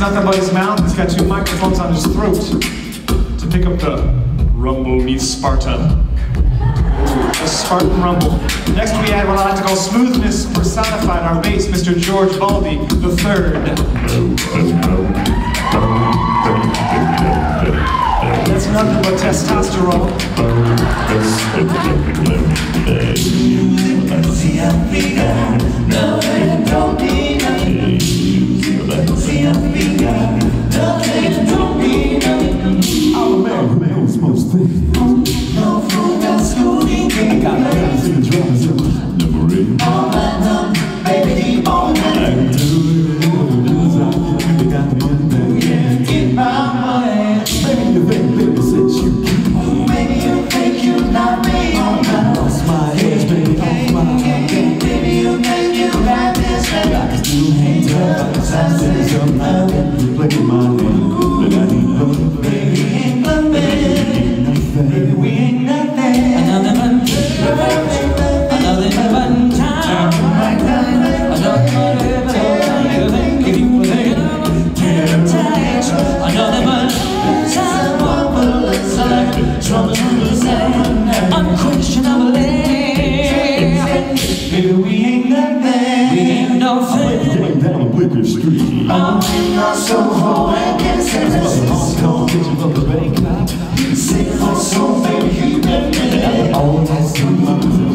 nothing but his mouth. He's got two microphones on his throat to pick up the rumble meets Sparta. A Spartan rumble. Next we add what I like to call smoothness personified. Our bass, Mr. George Baldi the third. That's nothing but testosterone. Can still hang tough, I can sign things up, I can play with my hand. But I ain't love, baby. Ain't Wicker Street. I'm in your Soho and this is Hong Kong kitchen from the bank. Sing for soul, baby, you've been it. All has.